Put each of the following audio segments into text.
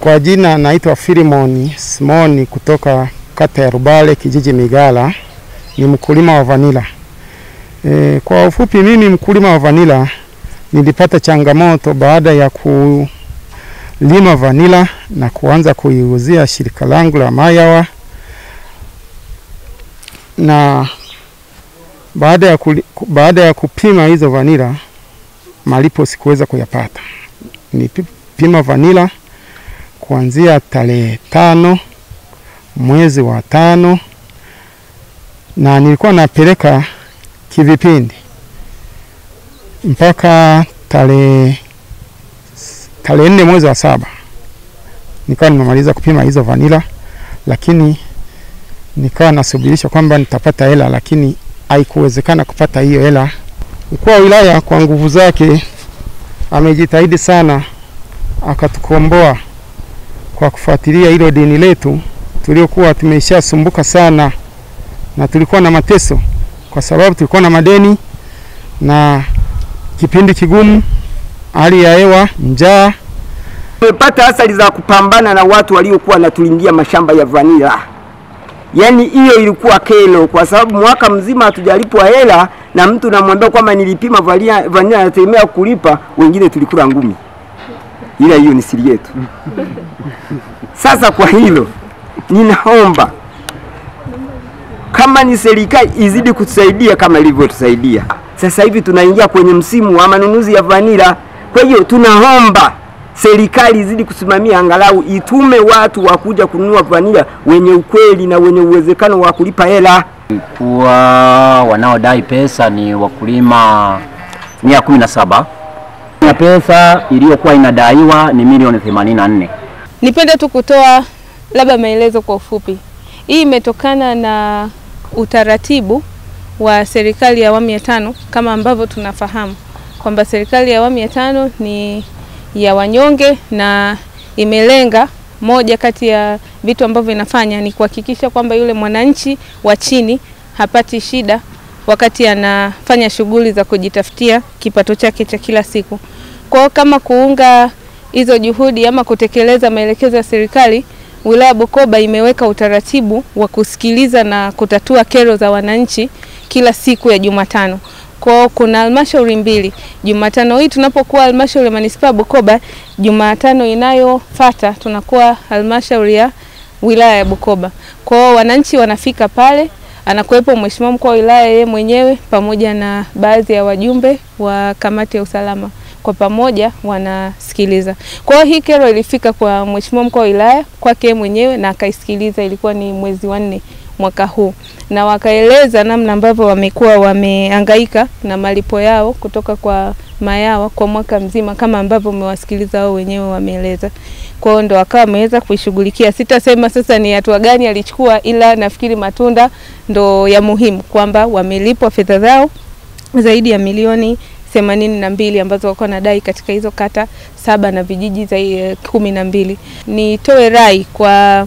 Kwa jina naitwa Filimoni Simoni kutoka kata ya Rubale kijiji Migala, ni mkulima wa vanila. E, kwa ufupi mimi mkulima wa vanila nilipata changamoto baada ya kulima vanila na kuanza kuiuzia shirika langu la Mayawa, na baada ya, kuli, baada ya kupima hizo vanila malipo sikuweza kuyapata. Nilipima vanila kuanzia tarehe tano mwezi wa tano na nilikuwa napeleka kivipindi mpaka tarehe tarehe nne mwezi wa saba nikawa nimemaliza kupima hizo vanila, lakini nikawa nasubirisha kwamba nitapata hela, lakini haikuwezekana kupata hiyo hela. Mkuu wa wilaya kwa nguvu zake amejitahidi sana, akatukomboa kwa kufuatilia hilo dini letu tuliokuwa tumeshasumbuka sana, na tulikuwa na mateso kwa sababu tulikuwa na madeni na kipindi kigumu, hali ya hewa, njaa. Tumepata athari za kupambana na watu waliokuwa wanatulindia mashamba ya vanila. Yaani hiyo ilikuwa kero, kwa sababu mwaka mzima hatujalipwa hela, na mtu namwambia kwamba nilipima vanila nategemea kulipa, wengine tulikula ngumi, ila hiyo ni siri yetu. Sasa kwa hilo ninaomba kama ni serikali izidi kutusaidia kama ilivyotusaidia. Sasa hivi tunaingia kwenye msimu wa manunuzi ya vanila, kwa hiyo tunaomba serikali izidi kusimamia, angalau itume watu wa kuja kununua vanila wenye ukweli na wenye uwezekano wa kulipa hela. Kuwa wanaodai pesa ni wakulima mia kumi na saba na pesa iliyokuwa inadaiwa ni milioni 84. Nipende tu kutoa labda maelezo kwa ufupi. Hii imetokana na utaratibu wa serikali ya awamu ya tano, kama ambavyo tunafahamu kwamba serikali ya awamu ya tano ni ya wanyonge na imelenga, moja kati ya vitu ambavyo inafanya ni kuhakikisha kwamba yule mwananchi wa chini hapati shida wakati anafanya shughuli za kujitafutia kipato chake cha kila siku. Kwa kama kuunga hizo juhudi ama kutekeleza maelekezo ya serikali, wilaya Bukoba imeweka utaratibu wa kusikiliza na kutatua kero za wananchi kila siku ya Jumatano. Kwa kuna halmashauri mbili. Jumatano hii tunapokuwa halmashauri ya manispaa Bukoba, Jumatano inayofuata tunakuwa halmashauri ya wilaya ya Bukoba. Kwa wananchi wanafika pale, anakuwepo mheshimiwa mkuu wa wilaya yeye mwenyewe pamoja na baadhi ya wajumbe wa kamati ya usalama kwa pamoja wanasikiliza. Kwa hiyo hii kero ilifika kwa mheshimiwa mkuu wa wilaya kwake mwenyewe na akaisikiliza, ilikuwa ni mwezi wa nne mwaka huu, na wakaeleza namna ambavyo wamekuwa wamehangaika na malipo yao kutoka kwa Mayawa kwa mwaka mzima, kama ambavyo umewasikiliza wao wenyewe wameeleza. Kwa hiyo ndo akawa wameweza kuishughulikia. Sitasema sasa ni hatua gani alichukua, ila nafikiri matunda ndo ya muhimu kwamba wamelipwa fedha zao zaidi ya milioni themanini na mbili ambazo walikuwa nadai katika hizo kata saba na vijiji za kumi na mbili. Nitoe rai kwa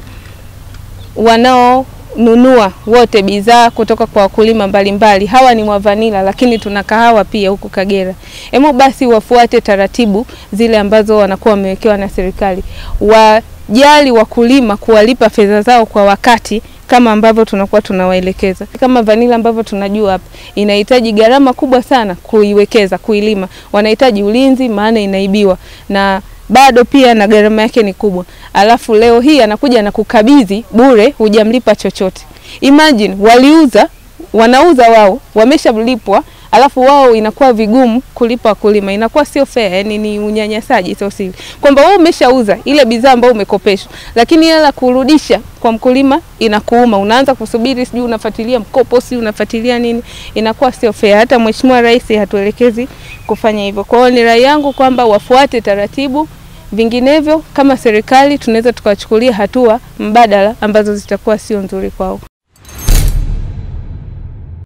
wanaonunua wote bidhaa kutoka kwa wakulima mbalimbali. Hawa ni wa vanila, lakini tuna kahawa pia huku Kagera. Hemo basi wafuate taratibu zile ambazo wanakuwa wamewekewa na serikali, wajali wakulima kuwalipa fedha zao kwa wakati kama ambavyo tunakuwa tunawaelekeza. Kama vanila ambavyo tunajua hapa inahitaji gharama kubwa sana kuiwekeza, kuilima, wanahitaji ulinzi, maana inaibiwa na bado pia na gharama yake ni kubwa. Alafu leo hii anakuja na kukabidhi bure, hujamlipa chochote. Imagine waliuza, wanauza wao, wameshalipwa alafu wao inakuwa vigumu kulipa wakulima, inakuwa sio fair, yani ni unyanyasaji, sio siri, kwamba wewe umeshauza ile bidhaa ambayo umekopeshwa, lakini hela kurudisha kwa mkulima inakuuma, unaanza kusubiri, sijui unafuatilia mkopo, si unafuatilia nini, inakuwa sio fair. Hata Mheshimiwa Rais hatuelekezi kufanya hivyo. Kwa hiyo ni rai yangu kwamba wafuate taratibu, vinginevyo kama serikali tunaweza tukawachukulia hatua mbadala ambazo zitakuwa sio nzuri kwao.